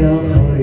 your heart.